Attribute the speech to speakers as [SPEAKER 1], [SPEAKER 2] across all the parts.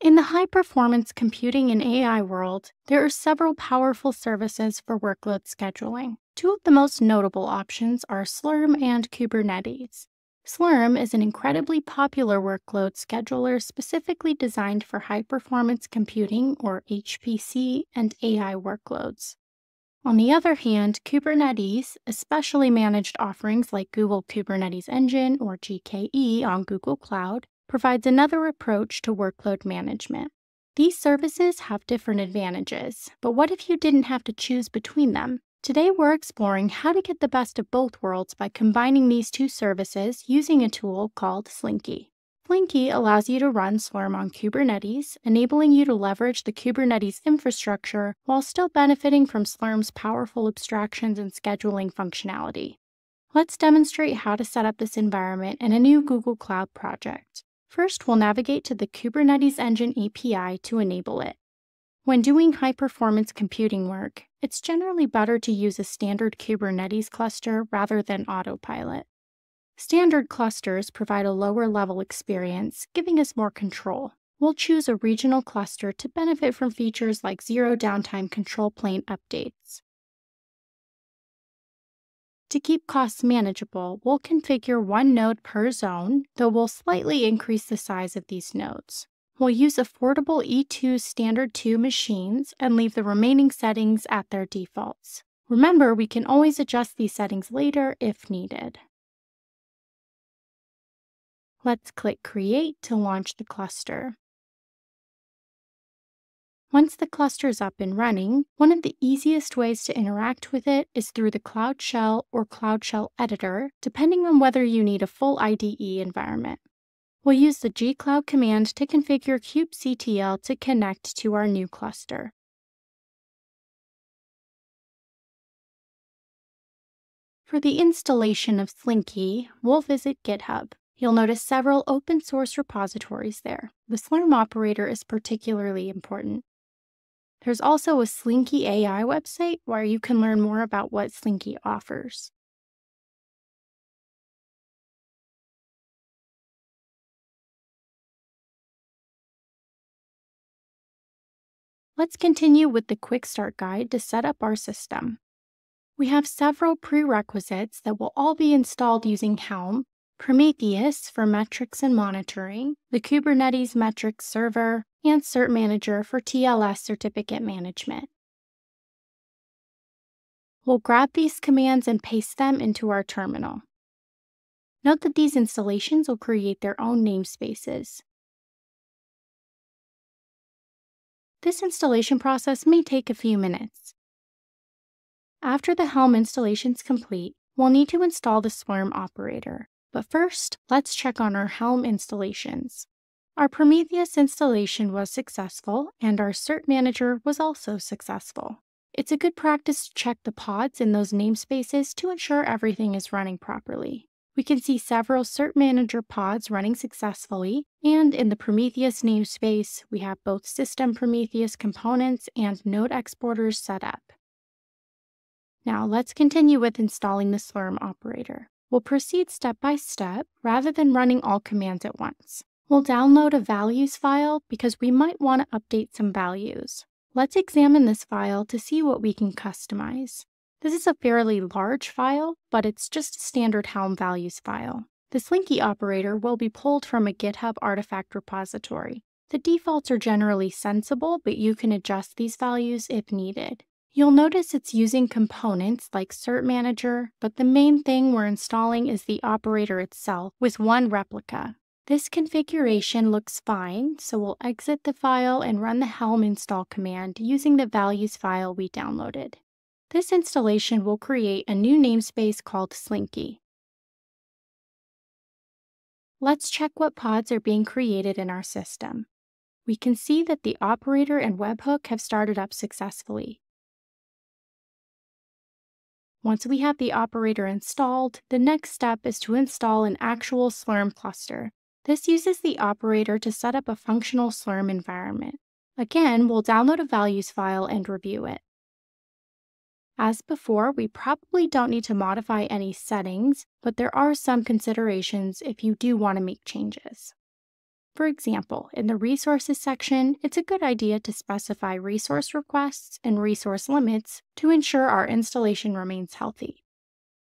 [SPEAKER 1] In the high performance computing and AI world, there are several powerful services for workload scheduling. Two of the most notable options are Slurm and Kubernetes. Slurm is an incredibly popular workload scheduler specifically designed for high performance computing or HPC and AI workloads. On the other hand, Kubernetes, especially managed offerings like Google Kubernetes Engine or GKE on Google Cloud, provides another approach to workload management. These services have different advantages, but what if you didn't have to choose between them? Today, we're exploring how to get the best of both worlds by combining these two services using a tool called Slinky. Slinky allows you to run Slurm on Kubernetes, enabling you to leverage the Kubernetes infrastructure while still benefiting from Slurm's powerful abstractions and scheduling functionality. Let's demonstrate how to set up this environment in a new Google Cloud project. First, we'll navigate to the Kubernetes Engine API to enable it. When doing high performance computing work, it's generally better to use a standard Kubernetes cluster rather than autopilot. Standard clusters provide a lower level experience, giving us more control. We'll choose a regional cluster to benefit from features like zero downtime control plane updates. To keep costs manageable, we'll configure one node per zone, though we'll slightly increase the size of these nodes. We'll use affordable E2 Standard 2 machines and leave the remaining settings at their defaults. Remember, we can always adjust these settings later if needed. Let's click Create to launch the cluster. Once the cluster is up and running, one of the easiest ways to interact with it is through the Cloud Shell or Cloud Shell Editor, depending on whether you need a full IDE environment. We'll use the gcloud command to configure kubectl to connect to our new cluster. For the installation of Slinky, we'll visit GitHub. You'll notice several open source repositories there. The Slurm operator is particularly important. There's also a Slinky AI website where you can learn more about what Slinky offers. Let's continue with the Quick Start Guide to set up our system. We have several prerequisites that will all be installed using Helm, Prometheus for metrics and monitoring, the Kubernetes metrics server, and Cert Manager for TLS certificate management. We'll grab these commands and paste them into our terminal. Note that these installations will create their own namespaces. This installation process may take a few minutes. After the Helm installation is complete, we'll need to install the Slurm operator. But first, let's check on our Helm installations. Our Prometheus installation was successful, and our Cert Manager was also successful. It's a good practice to check the pods in those namespaces to ensure everything is running properly. We can see several Cert Manager pods running successfully, and in the Prometheus namespace, we have both System Prometheus components and node exporters set up. Now let's continue with installing the Slurm operator. We'll proceed step by step rather than running all commands at once. We'll download a values file because we might want to update some values. Let's examine this file to see what we can customize. This is a fairly large file, but it's just a standard Helm values file. The Slinky operator will be pulled from a GitHub artifact repository. The defaults are generally sensible, but you can adjust these values if needed. You'll notice it's using components like Cert Manager, but the main thing we're installing is the operator itself with one replica. This configuration looks fine, so we'll exit the file and run the helm install command using the values file we downloaded. This installation will create a new namespace called Slinky. Let's check what pods are being created in our system. We can see that the operator and webhook have started up successfully. Once we have the operator installed, the next step is to install an actual Slurm cluster. This uses the operator to set up a functional Slurm environment. Again, we'll download a values file and review it. As before, we probably don't need to modify any settings, but there are some considerations if you do want to make changes. For example, in the Resources section, it's a good idea to specify resource requests and resource limits to ensure our installation remains healthy.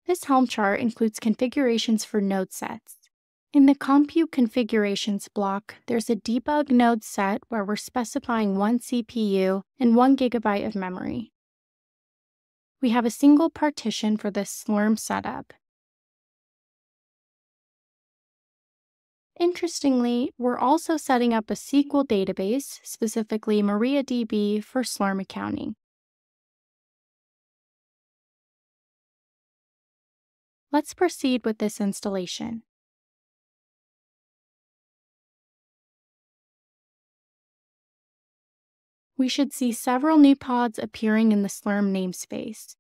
[SPEAKER 1] This Helm chart includes configurations for node sets. In the Compute Configurations block, there's a debug node set where we're specifying one CPU and 1 gigabyte of memory. We have a single partition for this Slurm setup, Interestingly, we're also setting up a SQL database, specifically MariaDB, for Slurm accounting. Let's proceed with this installation. We should see several new pods appearing in the Slurm namespace.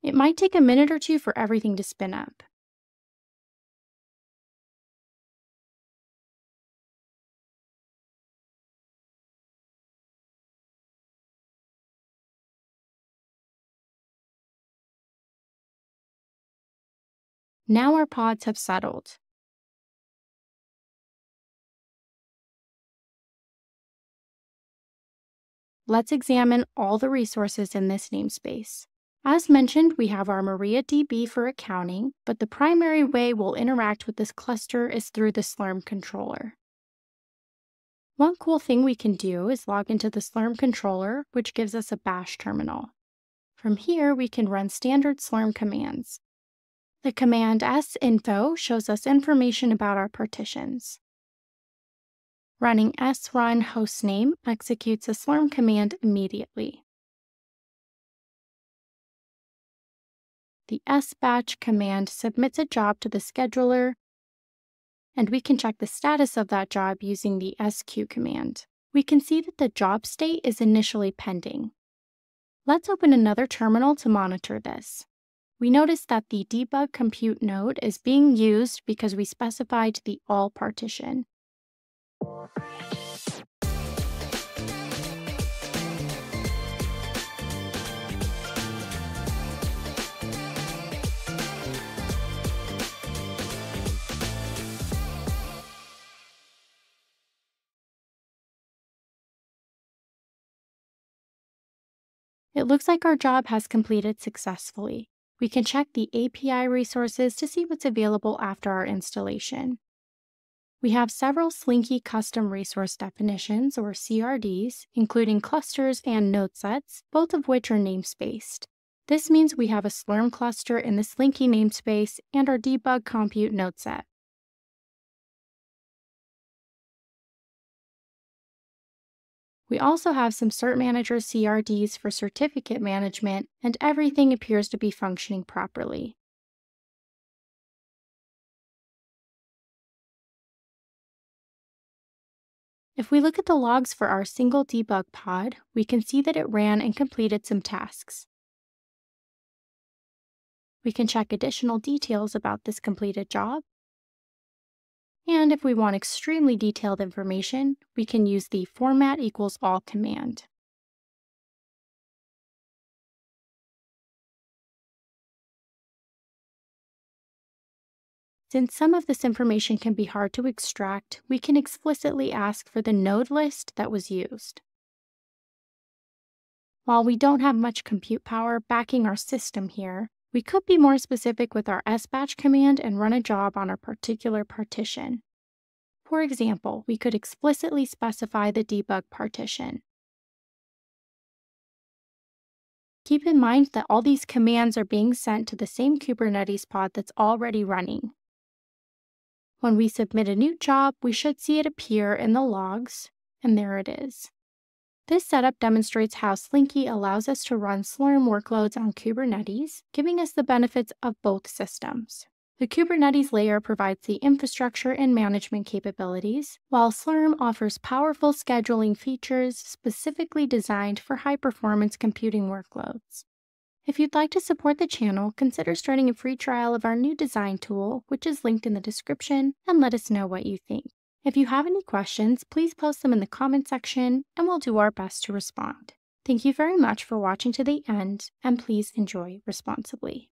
[SPEAKER 1] It might take a minute or two for everything to spin up. Now our pods have settled. Let's examine all the resources in this namespace. As mentioned, we have our MariaDB for accounting, but the primary way we'll interact with this cluster is through the Slurm controller. One cool thing we can do is log into the Slurm controller, which gives us a bash terminal. From here, we can run standard Slurm commands. The command sinfo shows us information about our partitions. Running srun hostname executes a slurm command immediately. The sbatch command submits a job to the scheduler, and we can check the status of that job using the squeue command. We can see that the job state is initially pending. Let's open another terminal to monitor this we notice that the debug compute node is being used because we specified the all partition. It looks like our job has completed successfully. We can check the API resources to see what's available after our installation. We have several Slinky custom resource definitions, or CRDs, including clusters and node sets, both of which are namespaced. This means we have a Slurm cluster in the Slinky namespace and our debug compute node set. We also have some Cert Manager CRDs for certificate management, and everything appears to be functioning properly. If we look at the logs for our single debug pod, we can see that it ran and completed some tasks. We can check additional details about this completed job, and if we want extremely detailed information, we can use the format equals all command. Since some of this information can be hard to extract, we can explicitly ask for the node list that was used. While we don't have much compute power backing our system here, we could be more specific with our sbatch command and run a job on a particular partition. For example, we could explicitly specify the debug partition. Keep in mind that all these commands are being sent to the same Kubernetes pod that's already running. When we submit a new job, we should see it appear in the logs, and there it is. This setup demonstrates how Slinky allows us to run Slurm workloads on Kubernetes, giving us the benefits of both systems. The Kubernetes layer provides the infrastructure and management capabilities, while Slurm offers powerful scheduling features specifically designed for high-performance computing workloads. If you'd like to support the channel, consider starting a free trial of our new design tool, which is linked in the description, and let us know what you think. If you have any questions, please post them in the comment section and we'll do our best to respond. Thank you very much for watching to the end and please enjoy responsibly.